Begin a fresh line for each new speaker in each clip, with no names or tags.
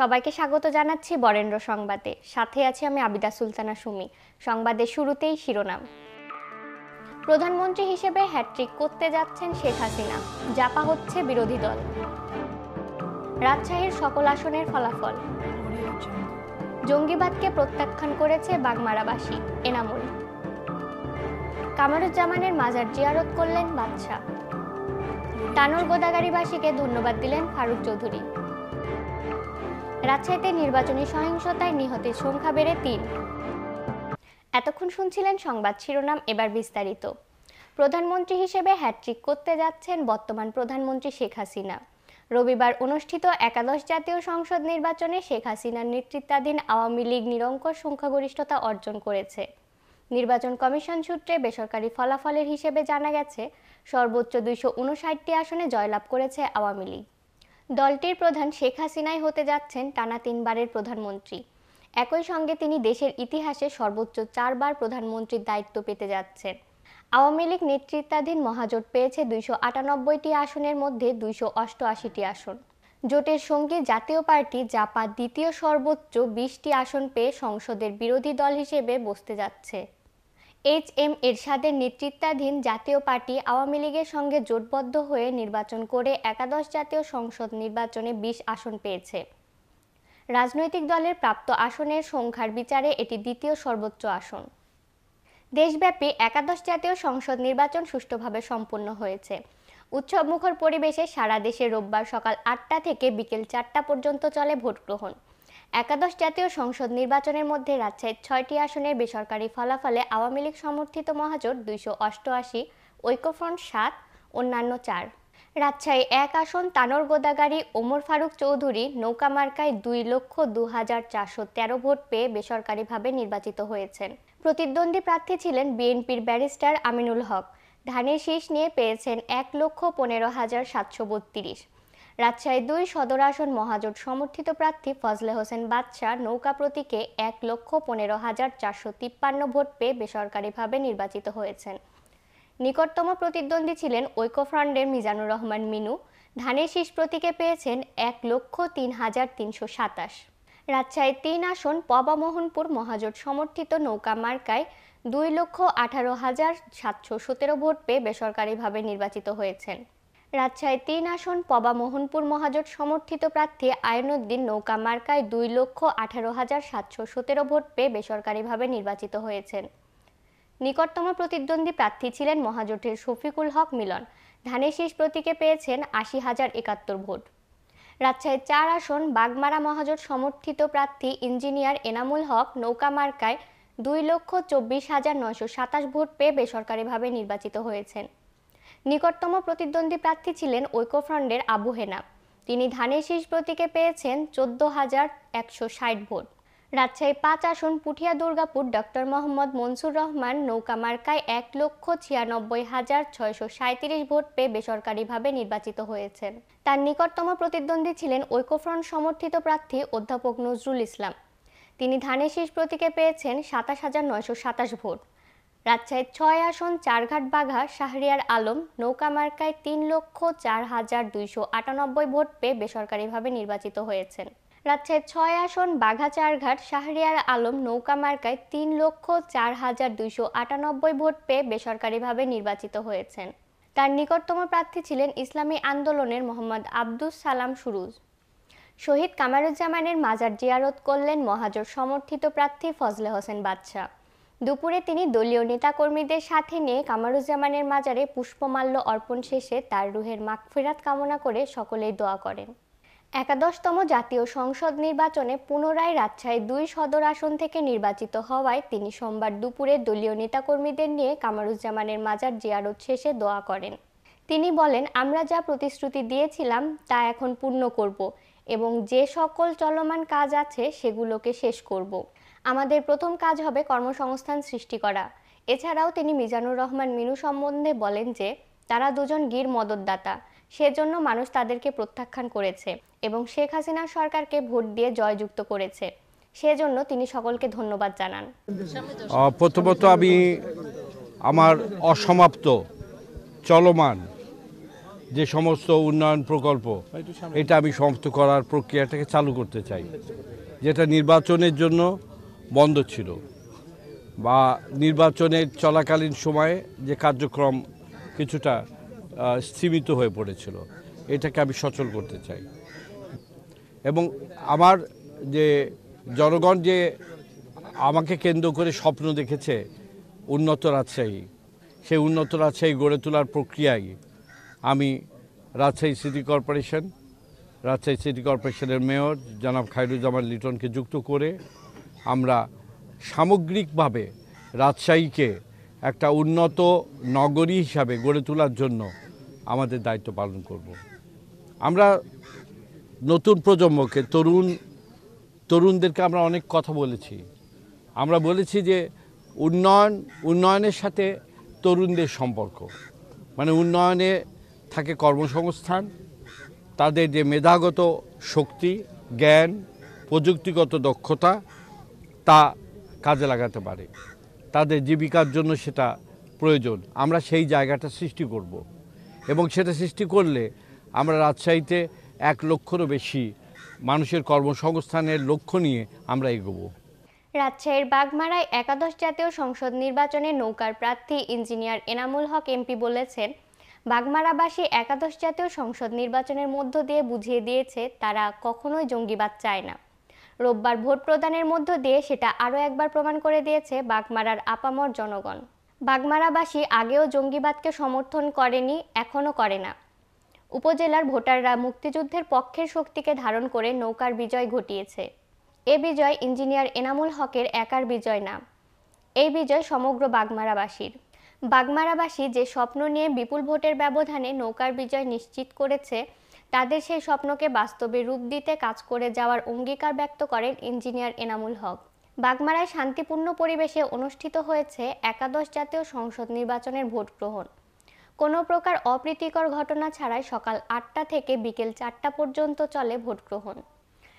সবাইকে স্বাগত জানাচ্ছি বরেন্দ্র সংবাদে। সাথে আছি আমি আবিদা সুলতানা সুমি। সংবাদের শুরুতেই শিরোনাম। প্রধানমন্ত্রী হিসেবে হ্যাট্রিক করতে যাচ্ছেন শেখ হাসিনা। জাপা হচ্ছে বিরোধী দল। রাজশাহীর সকল আসনের ফলাফল। জঙ্গিবাদকে প্রত্যাখ্যান করেছে বাগমারাবাসী, এনামুল। কামারুজ্জামানের মাজার জিয়ারত করলেন বাদশাহ। টানোর গোদাগাড়িবাসীকে ধন্যবাদ দিলেন ফারুক চৌধুরী। রাজশাহীতে নির্বাচনী সহিংসতায় নিহতের সংখ্যা বেড়ে তিন। এতক্ষণ শুনছিলেন সংবাদ শিরোনাম, এবার বিস্তারিত। প্রধানমন্ত্রী হিসেবে হ্যাট্রিক করতে যাচ্ছেন বর্তমান প্রধানমন্ত্রী শেখ হাসিনা। রবিবার অনুষ্ঠিত একাদশ জাতীয় সংসদ নির্বাচনে শেখ হাসিনার নেতৃত্বাধীন আওয়ামী লীগ নিরঙ্কুশ সংখ্যাগরিষ্ঠতা অর্জন করেছে। নির্বাচন কমিশন সূত্রে বেসরকারি ফলাফলের হিসেবে জানা গেছে, সর্বোচ্চ দুইশো আসনে জয়লাভ করেছে আওয়ামী লীগ। দলটির প্রধান শেখ হাসিনাই হতে যাচ্ছেন টানা তিনবারের প্রধানমন্ত্রী। একই সঙ্গে তিনি দেশের ইতিহাসে সর্বোচ্চ চারবার প্রধানমন্ত্রীর দায়িত্ব পেতে যাচ্ছেন। আওয়ামী লীগ নেতৃত্বাধীন মহাজোট পেয়েছে দুইশো আটানব্বইটি আসনের মধ্যে দুইশো অষ্টআশিটি আসন। জোটের সঙ্গে জাতীয় পার্টি জাপা দ্বিতীয় সর্বোচ্চ বিশটি আসন পেয়ে সংসদের বিরোধী দল হিসেবে বসতে যাচ্ছে। এইচ এম এরশাদের নেতৃত্বাধীন জাতীয় পার্টি আওয়ামী লীগের সঙ্গে জোটবদ্ধ হয়ে নির্বাচন করে একাদশ জাতীয় সংসদ নির্বাচনে বিশ আসন পেয়েছে। রাজনৈতিক দলের প্রাপ্ত আসনের সংখ্যার বিচারে এটি দ্বিতীয় সর্বোচ্চ আসন। দেশব্যাপী একাদশ জাতীয় সংসদ নির্বাচন সুষ্ঠুভাবে সম্পন্ন হয়েছে। উৎসবমুখর পরিবেশে সারা দেশে রোববার সকাল আটটা থেকে বিকেল চারটা পর্যন্ত চলে ভোট গ্রহণ একাদশ জাতীয় সংসদ নির্বাচনের মধ্যে রাজশাহীর ছয়টি আসনের বেসরকারি ফলাফলে আওয়ামী লীগ সমর্থিত মহাজোট দুইশো অষ্টআশি, ঐক্যফ্রন্ট সাত, অন্যান্য চার। রাজশাহী এক আসন, তানর গোদাগাড়ি ওমর ফারুক চৌধুরী নৌকা মার্কায় দুই লক্ষ দু হাজার চারশো তেরো ভোট পেয়ে বেসরকারিভাবে নির্বাচিত হয়েছেন। প্রতিদ্বন্দ্বী প্রার্থী ছিলেন বিএনপির ব্যারিস্টার আমিনুল হক। ধানের শীষ নিয়ে পেয়েছেন এক লক্ষ পনেরো হাজার সাতশো বত্রিশ। রাজশাহী দুই সদর আসন মহাজোট সমর্থিত প্রার্থী ফজলে হোসেন বাদশাহ নৌকা প্রতীকে এক লক্ষ পনেরো হাজার চারশো তিপ্পান্ন ভোট পেয়ে বেসরকারিভাবে নির্বাচিত হয়েছেন। নিকটতম প্রতিদ্বন্দ্বী ছিলেন ঐক্যফ্রন্টের মিজানুর রহমান মিনু। ধানের শীষ প্রতীকে পেয়েছেন এক লক্ষ তিন হাজার তিনশো সাতাশ। রাজশাহী তিন আসন পবামোহনপুর মহাজোট সমর্থিত নৌকা মার্কায় দুই লক্ষ আঠারো হাজার সাতশো সতেরো ভোট পেয়ে বেসরকারিভাবে নির্বাচিত হয়েছেন। রাজশাহী তিন আসন, পবা মোহনপুর মহাজোট সমর্থিত প্রার্থী আয়নুদ্দিন নৌকা মার্কায় দুই লক্ষ আঠারো হাজার সাতশো সতেরো ভোট পেয়ে বেসরকারিভাবে নির্বাচিত হয়েছেন। নিকটতম প্রতিদ্বন্দ্বী প্রার্থী ছিলেন মহাজোটের শফিকুল হক মিলন। ধানের শীষ প্রতীকে পেয়েছেন আশি হাজার একাত্তর ভোট। রাজশাহীর চার আসন, বাগমারা মহাজোট সমর্থিত প্রার্থী ইঞ্জিনিয়ার এনামুল হক নৌকা মার্কায় দুই লক্ষ চব্বিশ হাজার নয়শো সাতাশ ভোট পেয়ে বেসরকারিভাবে নির্বাচিত হয়েছেন। নিকটতম প্রতিদ্বন্দ্বী প্রার্থী ছিলেন ঐক্যফ্রন্টের আবু হেনা তিনি ধানের শীষ প্রতীকে পেয়েছেন চোদ্দ হাজার একশো ষাট ভোট। রাজশাহী পাঁচ আসন পুঠিয়া দুর্গাপুর ডক্টর মোহাম্মদ মনসুর রহমান নৌকা মার্কায় এক লক্ষ ছিয়ানব্বই হাজার ছয়শো সাঁত্রিশ ভোট পেয়ে বেসরকারিভাবে নির্বাচিত হয়েছেন। তার নিকটতম প্রতিদ্বন্দ্বী ছিলেন ঐক্যফ্রন্ট সমর্থিত প্রার্থী অধ্যাপক নজরুল ইসলাম। তিনি ধানের শীষ প্রতীকে পেয়েছেন সাতাশ হাজার নয়শো সাতাশ ভোট। রাজশাহীর ছয় আসন, চারঘাট বাঘা, শাহরিয়ার আলম, নৌকা মার্কায় তিন লক্ষ চার হাজার দুইশো আটানব্বই ভোট পেয়ে বেসরকারিভাবে নির্বাচিত হয়েছেন। রাজশাহীর ছয় আসন, বাঘা চারঘাট, শাহরিয়ার আলম, নৌকা মার্কায় তিন লক্ষ চার হাজার দুইশো আটানব্বই ভোট পেয়ে বেসরকারিভাবে নির্বাচিত হয়েছেন। তার নিকটতম প্রার্থী ছিলেন ইসলামী আন্দোলনের মোহাম্মদ আব্দুস সালাম সুরুজ। শহীদ কামারুজ্জামানের মাজার জিয়ারত করলেন মহাজোট সমর্থিত প্রার্থী ফজলে হোসেন বাদশাহ। দুপুরে তিনি দলীয় নেতাকর্মীদের সাথে নিয়ে কামারুজ্জামানের মাজারে পুষ্পমাল্য অর্পণ শেষে তার রুহের মাগফিরাত কামনা করে সকলেই দোয়া করেন। একাদশতম জাতীয় সংসদ নির্বাচনে পুনরায় রাজশাহী দুই সদর আসন থেকে নির্বাচিত হওয়ায় তিনি সোমবার দুপুরে দলীয় নেতাকর্মীদের নিয়ে কামারুজ্জামানের মাজার জিয়ারত শেষে দোয়া করেন। তিনি বলেন, আমরা যা প্রতিশ্রুতি দিয়েছিলাম, তা এখন পূর্ণ করব এবং যে সকল চলমান কাজ আছে সেগুলোকে শেষ করব। আমাদের প্রথম কাজ হবে কর্মসংস্থান সৃষ্টি করা। এছাড়াও তিনি মিজানুর রহমান মিনু সম্বন্ধে বলেন যে, তারা দুজন গির মদতদাতা। সেজন্য মানুষ তাদেরকে প্রত্যাখ্যান করেছে এবং শেখ হাসিনা সরকারকে ভোট দিয়ে জয়যুক্ত করেছে। সেজন্য তিনি সকলকে ধন্যবাদ জানান।
প্রথমত আমি আমার অসমাপ্ত, চলমান যে সমস্ত উন্নয়ন প্রকল্প, এটা আমি সমাপ্ত করার প্রক্রিয়াটাকে চালু করতে চাই। যেটা নির্বাচনের জন্য বন্ধ ছিল বা নির্বাচনের চলাকালীন সময়ে যে কার্যক্রম কিছুটা স্থিমিত হয়ে পড়েছিল, এটাকে আমি সচল করতে চাই। এবং আমার যে জনগণ যে আমাকে কেন্দ্র করে স্বপ্ন দেখেছে উন্নত রাজশাহী, সেই উন্নত রাজশাহী গড়ে তোলার প্রক্রিয়ায় আমি Rajshahi city corporation, Rajshahi city কর্পোরেশনের মেয়র জনাব খায়রুজ্জামান লিটনকে যুক্ত করে আমরা সামগ্রিকভাবে রাজশাহীকে একটা উন্নত নগরী হিসাবে গড়ে তোলার জন্য আমাদের দায়িত্ব পালন করব। আমরা নতুন প্রজন্মকে, তরুণ, তরুণদেরকে আমরা অনেক কথা বলেছি। আমরা বলেছি যে উন্নয়ন, উন্নয়নের সাথে তরুণদের সম্পর্ক। মানে উন্নয়নে থাকে কর্মসংস্থান, তাদের যে মেধাগত শক্তি, জ্ঞান, প্রযুক্তিগত দক্ষতা তা কাজে লাগাতে পারে। তাদের জীবিকার জন্য সেটা প্রয়োজন। আমরা সেই জায়গাটা সৃষ্টি করব। এবং সেটা সৃষ্টি করলে আমরা রাজশাহীতে এক লক্ষরও বেশি মানুষের কর্মসংস্থানের লক্ষ্য নিয়ে আমরা এগোবো।
রাজশাহীর বাগমারায় একাদশ জাতীয় সংসদ নির্বাচনে নৌকার প্রার্থী ইঞ্জিনিয়ার এনামুল হক এমপি বলেছেন, বাগমারাবাসী একাদশ জাতীয় সংসদ নির্বাচনের মধ্য দিয়ে বুঝিয়ে দিয়েছে তারা কখনোই জঙ্গিবাদ চায় না। রোববার ভোট প্রদানের মধ্য দিয়ে সেটা আরও একবার প্রমাণ করে দিয়েছে বাগমারার আপামর জনগণ। বাগমারাবাসী আগেও জঙ্গিবাদকে সমর্থন করেনি, এখনও করে না। উপজেলার ভোটাররা মুক্তিযুদ্ধের পক্ষের শক্তিকে ধারণ করে নৌকার বিজয় ঘটিয়েছে। এ বিজয় ইঞ্জিনিয়ার এনামুল হকের একার বিজয় না। এই বিজয় সমগ্র বাগমারাবাসীর। বাগমারাবাসী যে স্বপ্ন নিয়ে বিপুল ভোটের ব্যবধানে নৌকার বিজয় নিশ্চিত করেছে তাদের সেই স্বপ্নকে বাস্তবে রূপ দিতে কাজ করে যাওয়ার অঙ্গীকার ব্যক্ত করেন ইঞ্জিনিয়ার এনামুল হক। বাগমারায় শান্তিপূর্ণ পরিবেশে অনুষ্ঠিত হয়েছে একাদশ জাতীয় সংসদ নির্বাচনের ভোট গ্রহণ। কোনো প্রকার অপ্রীতিকর ঘটনা ছাড়াই সকাল আটটা থেকে বিকেল চারটা পর্যন্ত চলে ভোট গ্রহণ।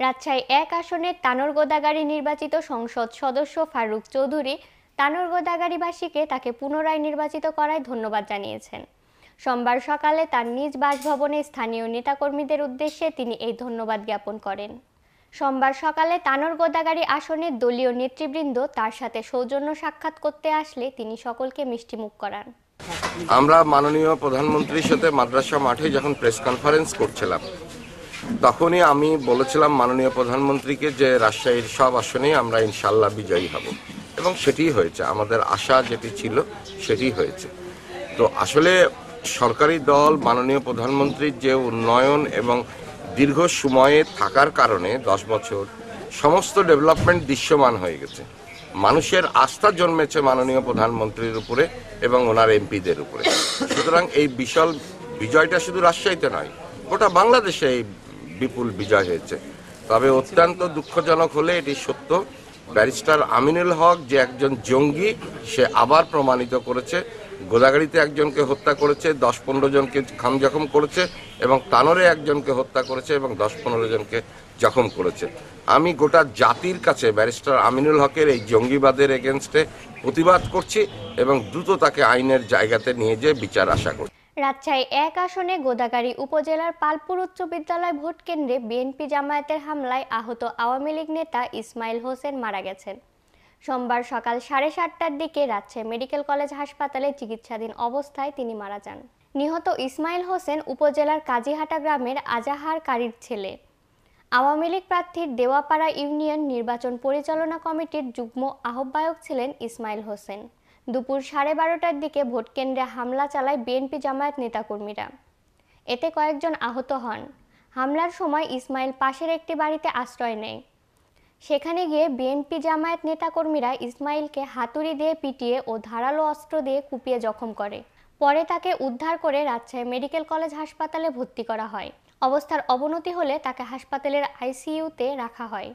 রাজশাহী এক আসনের তানোর গোদাগাড়ি নির্বাচিত সংসদ সদস্য ফারুক চৌধুরী তানোর গোদাগাড়িবাসীকে তাকে পুনরায় নির্বাচিত করায় ধন্যবাদ জানিয়েছেন। সোমবার সকালে তার নিজ বাসভবনে স্থানীয় নেতাকর্মীদের উদ্দেশ্যে তিনি এই ধন্যবাদ জ্ঞাপন করেন। সোমবার সকালে তানোর গোদাগাড়ি আসনের দলীয় নেতৃবৃন্দ তার সাথে সৌজন্য সাক্ষাৎ করতে আসলে তিনি সকলকে মিষ্টিমুখ করান।
আমরা মাননীয় প্রধানমন্ত্রীর সাথে মাদ্রাসা মাঠে যখন প্রেস কনফারেন্স করছিলাম, তখনই আমি বলেছিলাম মাননীয় প্রধানমন্ত্রীকে যে রাজশাহীর সব আসনেই আমরা ইনশাল্লাহ বিজয়ী হব। এবং সেটি হয়েছে, আমাদের আশা যেটি ছিল সেটি হয়েছে। তো আসলে সরকারি দল, মাননীয় প্রধানমন্ত্রীর যে উন্নয়ন এবং দীর্ঘ সময়ে থাকার কারণে দশ বছর সমস্ত ডেভেলপমেন্ট দৃশ্যমান হয়ে গেছে। মানুষের আস্থা জন্মেছে মাননীয় প্রধানমন্ত্রীর উপরে এবং ওনার এমপিদের উপরে। সুতরাং এই বিশাল বিজয়টা শুধু রাজশাহীতে নয়, গোটা বাংলাদেশে এই বিপুল বিজয় হয়েছে। তবে অত্যন্ত দুঃখজনক হলে এটি সত্য, ব্যারিস্টার আমিনুল হক যে একজন জঙ্গি, সে আবার প্রমাণিত করেছে গোদাগাড়িতে একজনকে হত্যা করেছে দশ পনেরো জনকে খাম জখম করেছে এবং তানোরে একজনকে হত্যা করেছে এবং দশ পনেরো জনকে জখম করেছে। আমি গোটা জাতির কাছে, ব্যারিস্টার আমিনুল হকের এই জঙ্গিবাদের এগেনস্টে প্রতিবাদ করছি এবং দ্রুত তাকে আইনের জায়গাতে নিয়ে যেয়ে বিচার আশা করছি।
রাজশাহী এক আসনে গোদাগাড়ি উপজেলার পালপুর উচ্চ বিদ্যালয় ভোট কেন্দ্রে বিএনপি জামায়াতের হামলায় আহত আওয়ামী লীগ নেতা ইসমাইল হোসেন মারা গেছেন। সোমবার সকাল সাড়ে সাতটার দিকে রাজশাহী মেডিকেল কলেজ হাসপাতালে চিকিৎসাধীন অবস্থায় তিনি মারা যান। নিহত ইসমাইল হোসেন উপজেলার কাজীহাটা গ্রামের আজাহার কারীর ছেলে। আওয়ামী লীগ প্রার্থীর দেওয়াপাড়া ইউনিয়ন নির্বাচন পরিচালনা কমিটির যুগ্ম আহ্বায়ক ছিলেন ইসমাইল হোসেন। দুপুর সাড়ে বারোটার দিকে ভোটকেন্দ্রে হামলা চালায় বিএনপি জামায়াত নেতাকর্মীরা। এতে কয়েকজন আহত হন। হামলার সময় ইসমাইল পাশের একটি বাড়িতে আশ্রয় নেয়। সেখানে গিয়ে বিএনপি জামায়াত নেতাকর্মীরা ইসমাইলকে হাতুড়ি দিয়ে পিটিয়ে ও ধারালো অস্ত্র দিয়ে কুপিয়ে জখম করে। পরে তাকে উদ্ধার করে রাজশাহী মেডিকেল কলেজ হাসপাতালে ভর্তি করা হয়। অবস্থার অবনতি হলে তাকে হাসপাতালের আইসিইউতে রাখা হয়।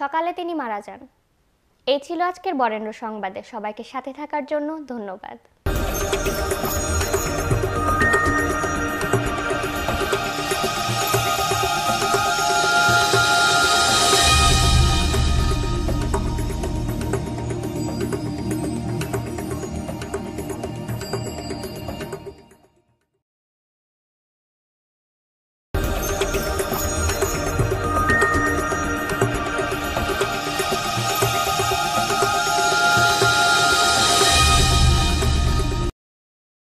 সকালে তিনি মারা যান। এই ছিল আজকের বরেণ্য সংবাদে। সবাইকে সাথে থাকার জন্য ধন্যবাদ।